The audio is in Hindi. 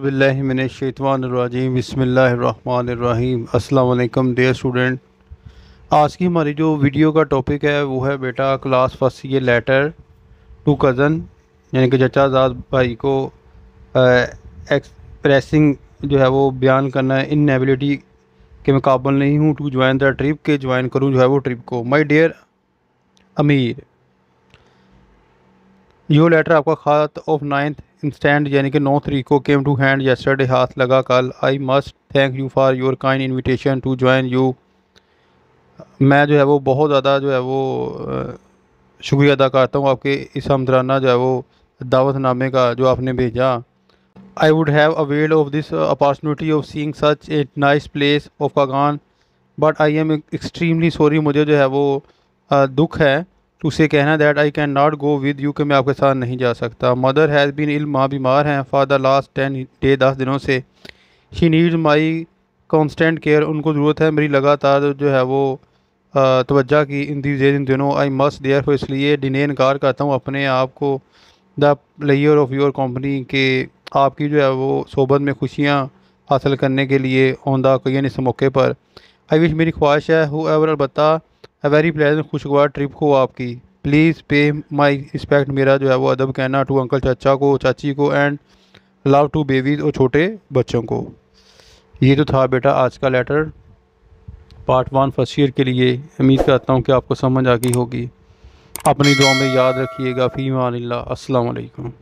अज़बिल्लिमिनशैतवानरजीम बसमीम अल्लाम डेयर स्टूडेंट आज की हमारी जो वीडियो का टॉपिक है, वो है बेटा क्लास फ़र्स्ट ये लेटर टू कज़न यानी कि चचा आज़ाद भाई को एक्सप्रेसिंग जो है वो बयान करना है। इन एबिलिटी के मैं काबल नहीं हूँ टू ज्वाइन द ट्रिप के ज्वाइन करूँ जो है वो ट्रिप को। माई डियर अमीर यो लेटर आपका खात ऑफ़ नाइन्थ इंस्टेंट यानी कि नौ तरीक को केम टू हैंड यस्टरडे हाथ लगा कल। I must thank you for your kind invitation to join you मैं जो है वो बहुत ज़्यादा जो है वो शुक्रिया अदा करता हूँ आपके इस हमदराना जो है वो दावतनामे का जो आपने भेजा। I would have avail of this opportunity of seeing such a nice place of Kaghan but I am extremely sorry मुझे जो है वो दुख है। उसे कहना that I can not go with you कि मैं आपके साथ नहीं जा सकता। मदर हैज़ बीन इल माँ बीमार हैं। For the last ten day दस दिनों से। She needs my constant care उनको ज़रूरत है मेरी लगातार जो है वो तवज्जा की इन दी इन दिनों आई मस्ट देयर फॉर इसलिए डिने इनकार करता हूँ अपने आप को। The player of your company के आपकी जो है वो सोबत में खुशियाँ हासिल करने के लिए ऑन द इस मौके पर। आई विश मेरी ख्वाहिश है हु एवर अलबत्ता वेरी प्लेजेंट खुशगवार ट्रिप हो आपकी। प्लीज़ पे माई रिस्पेक्ट मेरा जो है वो अदब कहना टू अंकल चाचा को, चाची को एंड लव टू बेबीज़ और छोटे बच्चों को। ये तो था बेटा आज का letter part one first year के लिए उम्मीद करता हूँ कि आपको समझ आ गई होगी। अपनी दुआ में याद रखिएगा। फ़ी मान अल्लाम